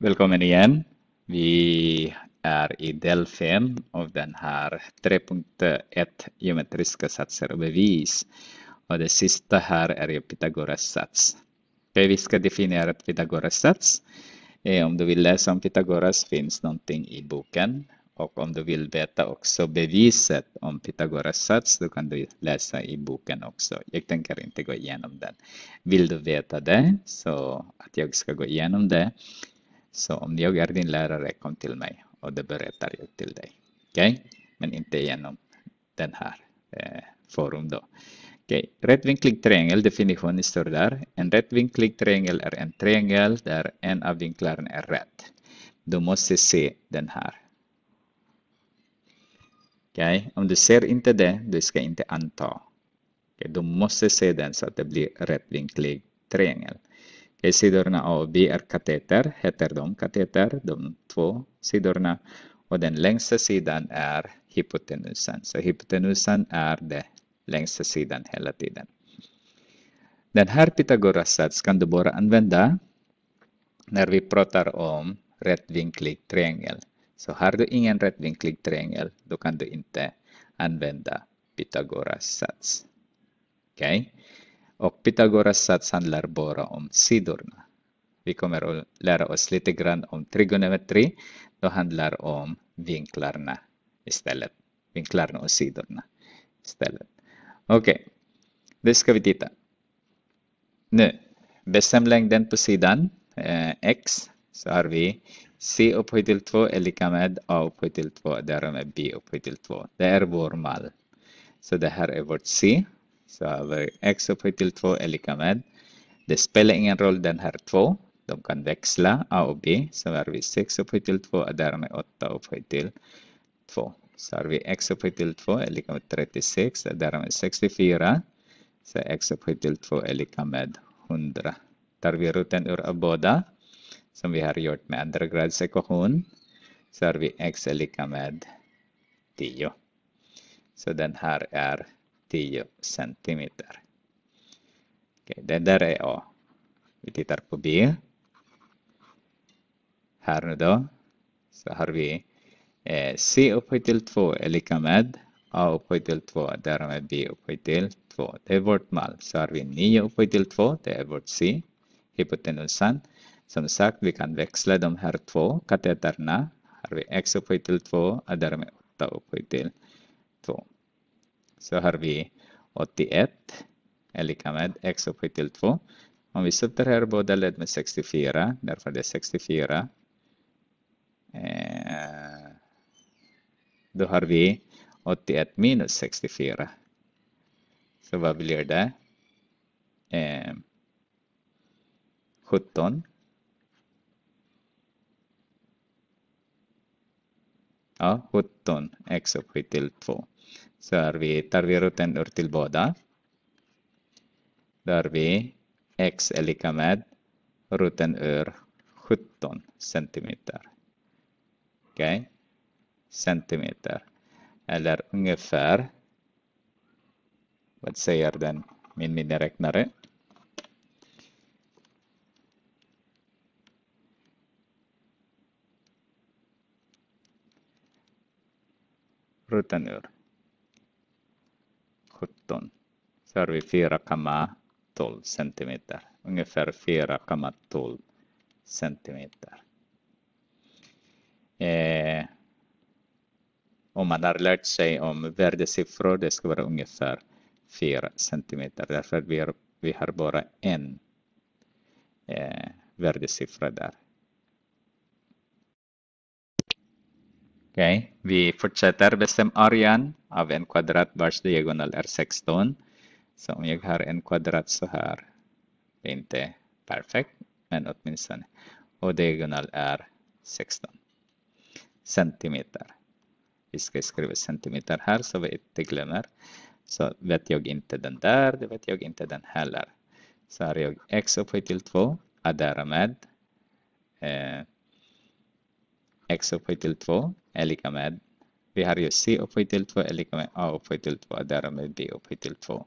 Välkommen igen. Vi är i del 5 av den här 3.1 geometriska satser och bevis. Och det sista här är ju Pythagoras sats. Det vi ska definiera Pythagoras sats. är om du vill läsa om Pythagoras finns någonting i boken. Och om du vill veta också beviset om Pythagoras sats, då kan du läsa i boken också. Jag tänker inte gå igenom den. Vill du veta det, så att jag ska gå igenom det, så om jag är din lärare, kom till mig och det berättar jag till dig. Okej? Okay? Men inte genom den här eh, forum då. Okay. Rättvinklig triangel, definitionen står där. En rättvinklig triangel är en triangel där en av vinklarna är rätt. Du måste se den här. Okay. Om du ser inte det, du ska inte anta. Okay. Du måste se den så att det blir rättvinklig triangel. Sidorna av och B är kateter, heter de kateter, de två sidorna. Och den längsta sidan är hypotenusan. Så hypotenusan är den längsta sidan hela tiden. Den här Pythagoras sats kan du bara använda när vi pratar om rättvinklig triangel. Så har du ingen rättvinklig triangel, då kan du inte använda Pythagoras sats. Okej? Okay? Och Pythagoras sats handlar bara om sidorna. Vi kommer att lära oss lite grann om trigonometri. Det handlar om vinklarna istället. Vinklarna och sidorna istället. Okej, okay. det ska vi titta. Nu, bestäm längden på sidan eh, x så har vi c upphöjt till 2 är lika med a upphöjt till 2, därmed b upphöjt till 2. Det är vår mall. Så det här är vårt c. Så har vi x upphöjt till 2 är lika med. Det spelar ingen roll den här 2. De kan växla a och b. Så har vi 6 upphöjt till 2 och därmed 8 upphöjt till 2. Så har vi x upphöjt till 2 är lika med 36, därmed 64. Så x upphöjt till 2 är lika med 100. Tar vi roten ur båda, som vi har gjort med andra så har vi x är lika med 10. Så den här är 10 centimeter. Okej, det där är A. Vi tittar på B. Här nu då, så har vi Eh, C upphöjt till 2 är lika med A upphöjt till 2, därmed B upphöjt till 2. Det är vårt mall. Så har vi 9 upphöjt till 2, det är vårt C, hypotenusan. Som sagt, vi kan växla de här två kateterna. Har vi x upphöjt till 2 och därmed 8 upphöjt till 2. Så har vi 81 är lika med x upphöjt till 2. Om vi sätter här båda led med 64, därför det är 64. Eh, då har vi 81 minus 64. Så vad blir det? Eh, 17. Ja, 17 x upphöjt till 2. Så har vi, tar vi roten ur till båda. Ah? Då har vi x är lika med roten ur 17 centimeter. Okej. Okay centimeter. Eller ungefär, vad säger den, min miniräknare? Ruten ur 17 så har vi 4,12 centimeter. Ungefär 4,12 centimeter. Eh, om man har lärt sig om värdesiffror, det ska vara ungefär 4 cm. Därför vi, har, vi har bara en eh, värdesiffra där. Okay. vi fortsätter. Bestäm arean av en kvadrat vars diagonal är 16. Så om jag har en kvadrat så här, det är inte perfekt, men åtminstone. Och diagonal är 16 centimeter vi ska skriva centimeter här så vi inte glömmer. Så vet jag inte den där, det vet jag inte den heller. Så har jag x upphöjt till 2 addera med eh, x upphöjt till 2 lika med vi har ju c upphöjt till 2 är lika med a upphöjt till 2 och därmed b upphöjt till 2.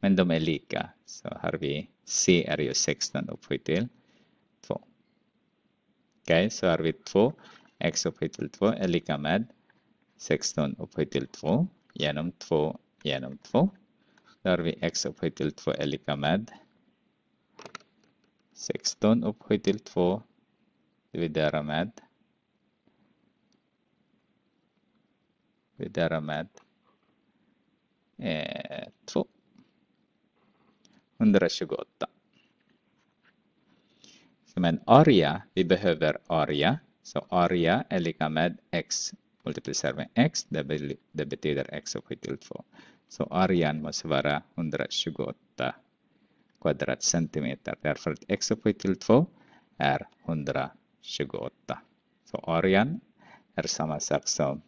Men de är lika. Så har vi c är ju 16 upphöjt till 2. Okej. okay, så har vi 2 x upphöjt till 2 är lika med 16 upphöjt till 2 genom 2 genom 2. Då har vi x upphöjt till 2 är lika med 16 upphöjt till 2 dividera med dividera med eh, 2. 128. Men area, vi behöver area. Så area är lika med x multiplicerat med x. Det, det betyder x upphöjt till 2. Så arean måste vara 128 kvadratcentimeter. Därför att x upphöjt till 2 är 128. Så arean är samma sak som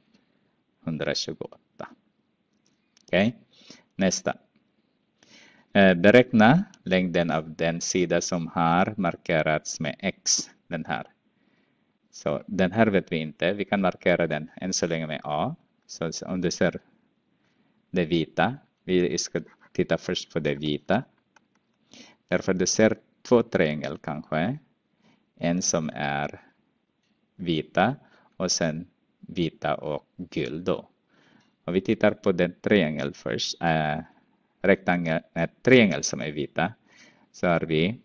128. Okej, okay. nästa. Eh, beräkna längden av den sida som har markerats med x, den här. Så den här vet vi inte, vi kan markera den än så länge med A. Så om du ser det vita, vi ska titta först på det vita. Därför du ser två triangel kanske. En som är vita och sen vita och guld då. Om vi tittar på den triangel först, äh, rektangel, äh, triangel som är vita, så har vi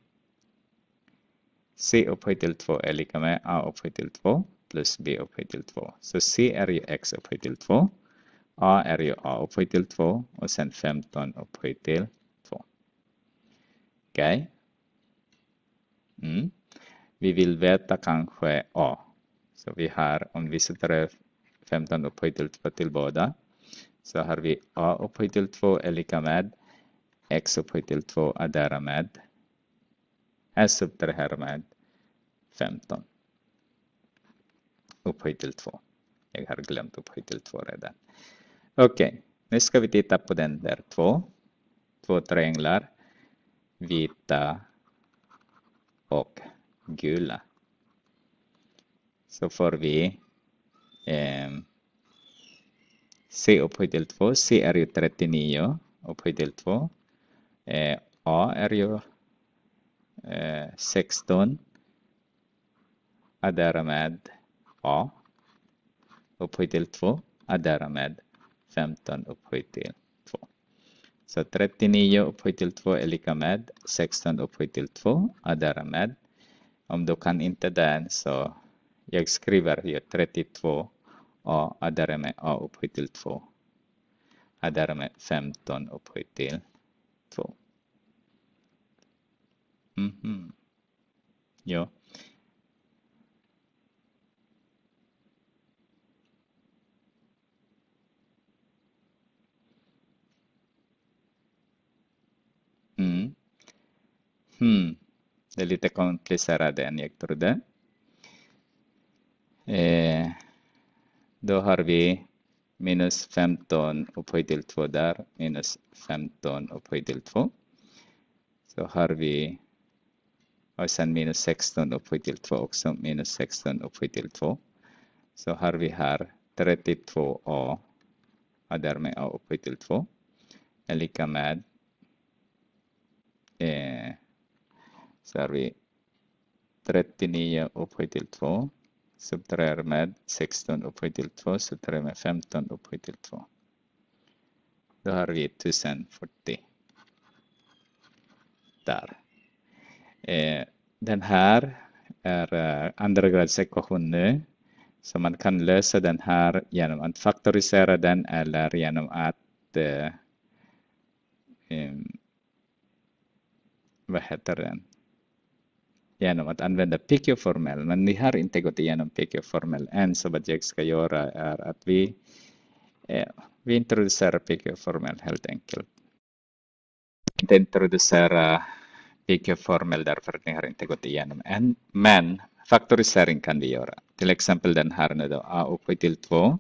C upphöjt till 2 är lika med A upphöjt till 2 plus B upphöjt till 2. Så C är ju X upphöjt till 2. A är ju A upphöjt till 2 och sen 15 upphöjt till 2. Okej? Okay. Mm. Vi vill veta kanske A. Så vi har, om vi sätter 15 upphöjt till 2 till båda, så har vi A upphöjt till 2 är lika med X upphöjt till 2 addera med S subtraherar med 15 upphöjt till 2. Jag har glömt upphöjt till 2 redan. Okej, okay. nu ska vi titta på den där 2. Två trianglar. Vita och gula. Så får vi eh, C upphöjt till 2. C är ju 39 upphöjt till 2. Eh, A är ju eh, 16 addera med A upphöjt till 2 addera med 15 upphöjt till 2. Så 39 upphöjt till 2 är lika med 16 upphöjt till 2 addera med. Om du kan inte den så jag skriver ju 32 A addera med A upphöjt till 2 addera med 15 upphöjt till 2. Mm -hmm. Ja. Mm. Hmm. Det är lite komplicerat än jag trodde. Eh, då har vi minus 15 upphöjt till 2 där, minus 15 upphöjt till 2. Så har vi och sen minus 16 upphöjt till 2 också, minus 16 upphöjt till 2. Så har vi här 32a och därmed a upphöjt till 2 är lika med eh, så har vi 39 upphöjt till 2 subtraherar med 16 upphöjt till 2 subtraherar med 15 upphöjt till 2. Då har vi 1040 där. Eh, den här är eh, andragradsekvation nu. Så man kan lösa den här genom att faktorisera den eller genom att eh, vad heter den? Genom att använda PQ-formel. Men ni har inte gått igenom PQ-formel än, så vad jag ska göra är att vi, eh, vi introducerar PQ-formel helt enkelt. Inte introducera PQ-formel därför att ni har inte gått igenom än. Men faktorisering kan vi göra. Till exempel den här nu då, a upphöjt till 2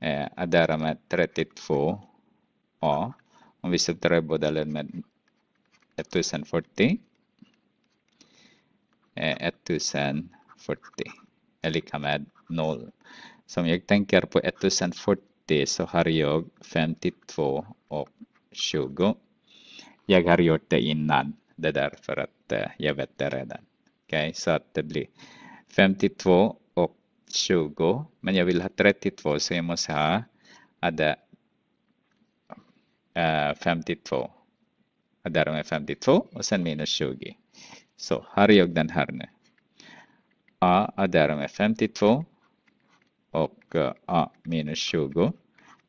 eh, addera med 32a. Om vi subtraherar båda med 1040 1040 är lika med 0. Så om jag tänker på 1040 så har jag 52 och 20. Jag har gjort det innan. Det är därför att jag vet det redan. Okej, okay? så att det blir 52 och 20. Men jag vill ha 32 så jag måste ha adda, uh, 52. Addera är 52 och sen minus 20. Så har jag den här nu. A är med 52 och eh, A minus 20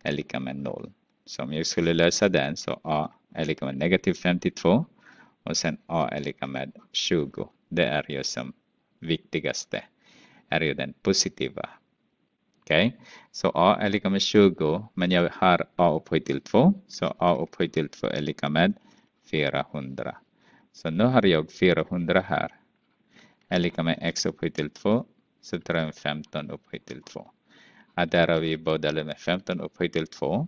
är lika med 0. Så om jag skulle lösa den så A är lika med negativ 52 och sen A är lika med 20. Det är ju som viktigaste, är ju den positiva. Okej, okay? så A är lika med 20, men jag har A upphöjt till 2, så A upphöjt till 2 är lika med 400. Så nu har jag 400 här. Är lika med x upphöjt till 2, så tar jag 15 upphöjt till 2. Adderar vi båda med 15 upphöjt till 2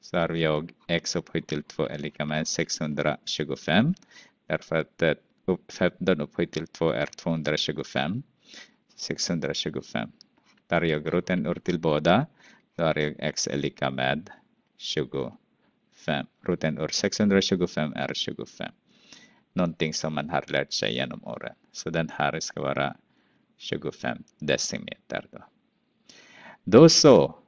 så har jag x upphöjt till 2 är lika med 625. Därför att eh, upp 15 upphöjt till 2 är 225. 625. Tar jag roten ur till båda, då har jag x är lika med 25. Roten ur 625 är 25. Någonting som man har lärt sig genom åren. Så den här ska vara 25 decimeter. Då, då så.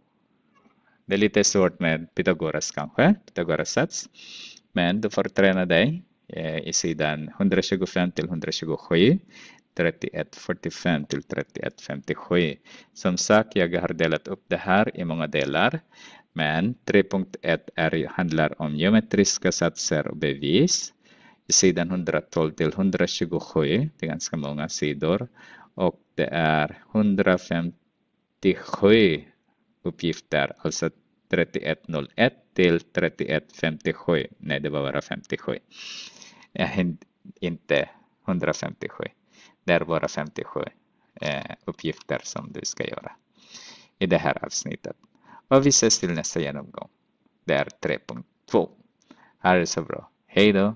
Det är lite svårt med Pythagoras kanske, Pythagoras sats. Men du får träna dig eh, i sidan 125 till 127, 3145 till 3157. Som sagt, jag har delat upp det här i många delar. Men 3.1 handlar om geometriska satser och bevis. I sidan 112 till 127, det är ganska många sidor. Och det är 157 uppgifter, alltså 3101 till 3157. Nej, det var bara 57. Eh, inte 157. Det är bara 57 eh, uppgifter som du ska göra i det här avsnittet. Och vi ses till nästa genomgång. Det är 3.2. Ha det så bra. Hej då!